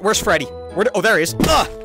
Where's Freddy? Where? Oh, there he is. Ugh!